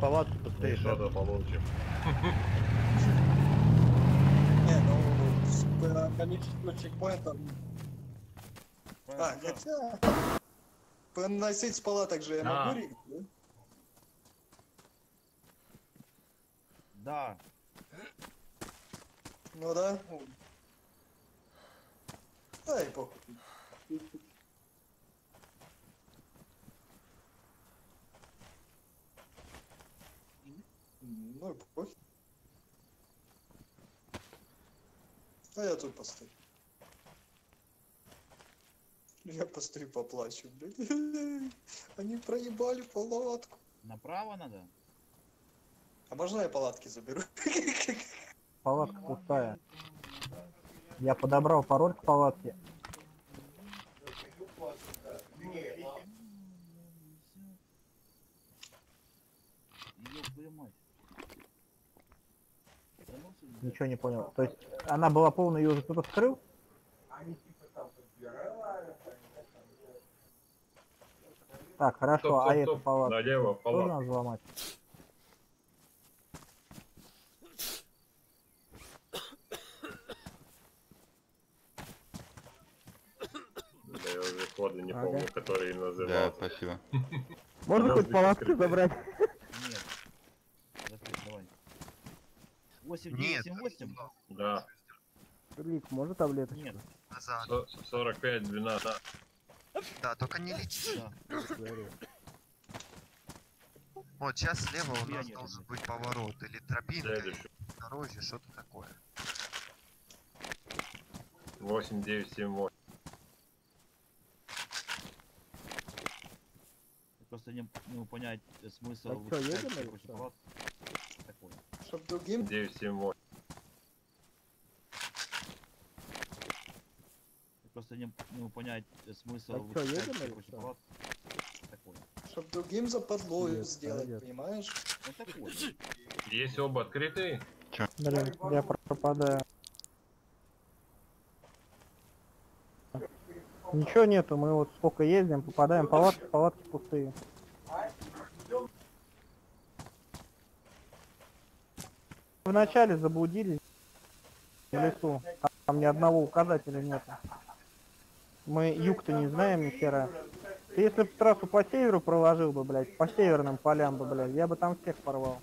Палатки Мы пустые. что-то получим. Не, ну, с по количеству чекпоинтов... А, хотя... Поносить с палаток же я могу ригать, да? Да. Ну да. Ай, похуй. Ну и похуй. А я тут постою. Я постою поплачу, блядь. Они проебали палатку. Направо надо? А можно я палатки заберу? Палатка пустая. Я подобрал пароль к палатке. Ёб твою мать. Да. Ничего не понял. То есть она была полная, ее уже кто-то вскрыл? Так, хорошо, Стоп, а стоп, эту стоп. палатку Налево, тоже палатку. надо взломать? Да я уже коды не Ага. помню, которые Да, называл. спасибо. Можно хоть палатку забрать? 8, Нет. 9, 7, 8? Да. Лик, может таблеточку? Нет. Назад. Со- 45, 12. Да, только не. Да. Говорю. Вот сейчас слева у нас нет, должен нет. быть поворот. Или тропинка, или дорожье, что-то такое. 8, 9, 7, 8. Я просто не, понять смысл Так чё, выпускать едем или что? Такое. Чтоб другим 9, 7, 8. Я просто не, не могу понять смысл чё, выпускать едем или что? Чтоб другим западло Нет, сделать, нет. понимаешь? Ну такое. Есть оба открытые? Блин, я пропадаю. Ничего нету, мы вот сколько ездим, попадаем, палатки, палатки пустые. Вначале заблудились в лесу, там ни одного указателя нету. Мы юг-то не знаем ни хера. Ты если бы трассу по северу проложил бы, блядь, по северным полям бы, блядь, я бы там всех порвал.